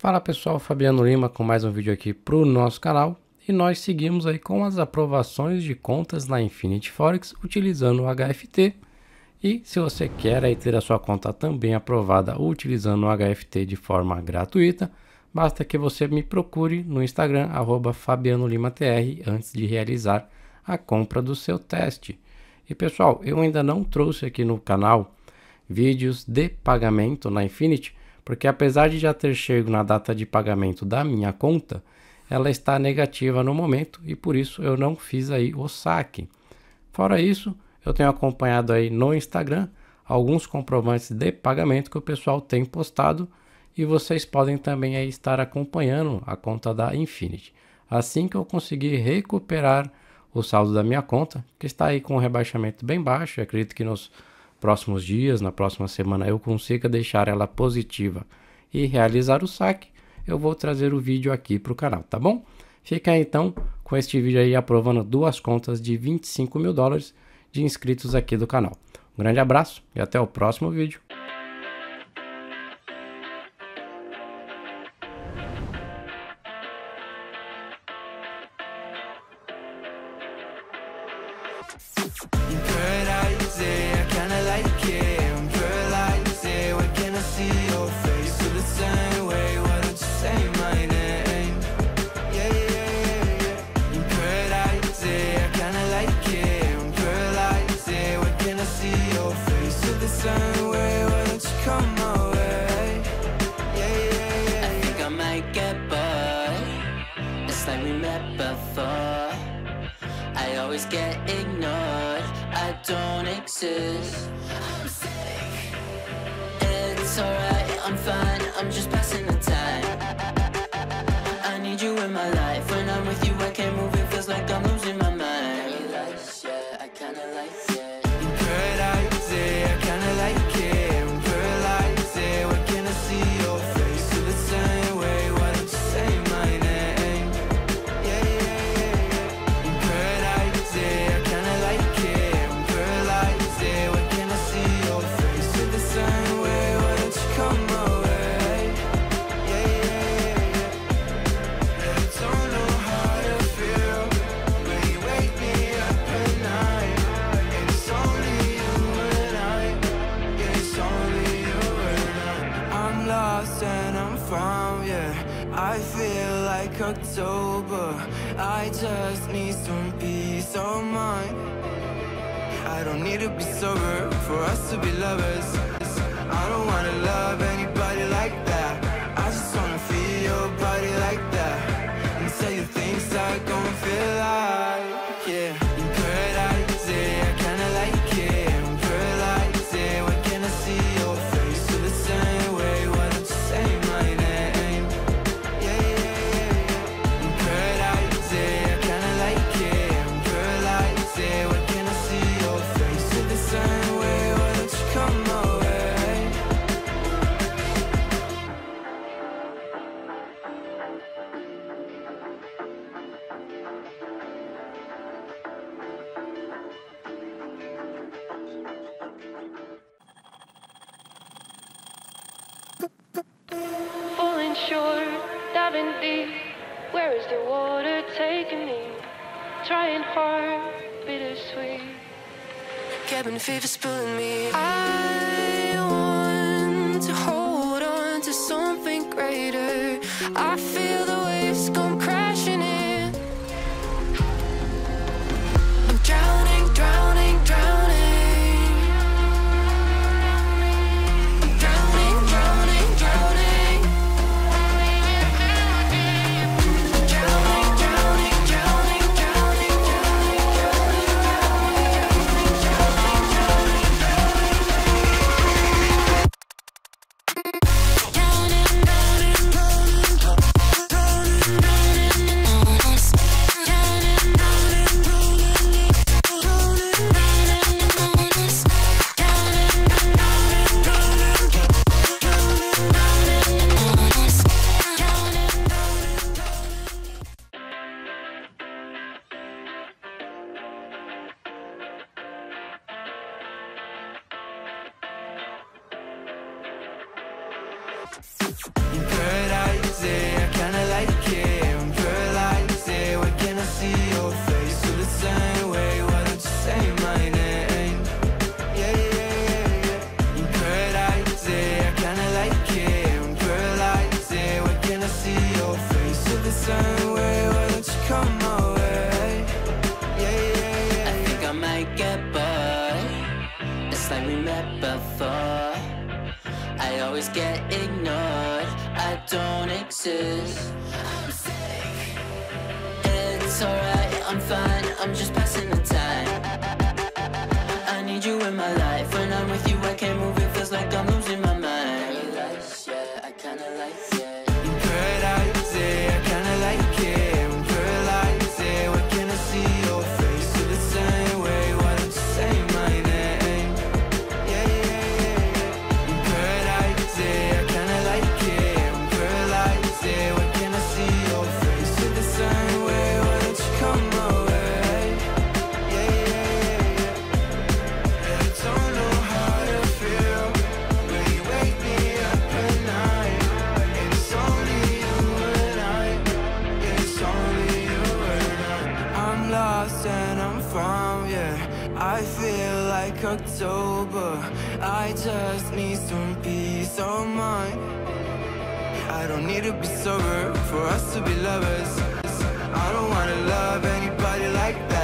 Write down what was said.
Fala pessoal, Fabiano Lima com mais um vídeo aqui para o nosso canal e nós seguimos aí com as aprovações de contas na Infinity Forex utilizando o HFT e se você quer aí ter a sua conta também aprovada utilizando o HFT de forma gratuita, basta que você me procure no Instagram arroba Fabiano Lima TR antes de realizar a compra do seu teste. E pessoal, eu ainda não trouxe aqui no canal vídeos de pagamento na Infinity, porque apesar de já ter chego na data de pagamento da minha conta, ela está negativa no momento e por isso eu não fiz aí o saque. Fora isso, eu tenho acompanhado aí no Instagram alguns comprovantes de pagamento que o pessoal tem postado e vocês podem também aí estar acompanhando a conta da Infinity. Assim que eu conseguir recuperar o saldo da minha conta, que está aí com um rebaixamento bem baixo, acredito que nos próximos dias, na próxima semana, eu consiga deixar ela positiva e realizar o saque, eu vou trazer o vídeo aqui para o canal, tá bom? Fica então com este vídeo aí aprovando duas contas de 25 mil dólares de inscritos aqui do canal. Um grande abraço e até o próximo vídeo. Always get ignored. I don't exist. I'm sick. It's alright, I'm fine. I'm just passing the I feel like October. I just need some peace of mind. I don't need to be sober for us to be lovers. I don't wanna love anybody diving deep. Where is the water taking me? Trying hard, bittersweet. Cabin fever's pulling me. I want to hold on to something greater. I feel In yeah, I kinda like it. In yeah, can I see? Your face the same way, why don't you say my name? Yeah, yeah, yeah, yeah yeah, I kinda like it. Yeah, can I see? Your face the same way, why don't you come my way? Yeah, yeah, yeah, I think I might get bored. It's like we met before. I always get ignored. I don't exist. I'm sick. It's alright, I'm fine. I'm just passing the time. I need you in my life. When I'm with you, I can't move. It feels like I'm losing my mind. Yeah, I kinda like it. In paradise, yeah, I just need some peace of mind. I don't need to be sober for us to be lovers. I don't wanna love anybody like that.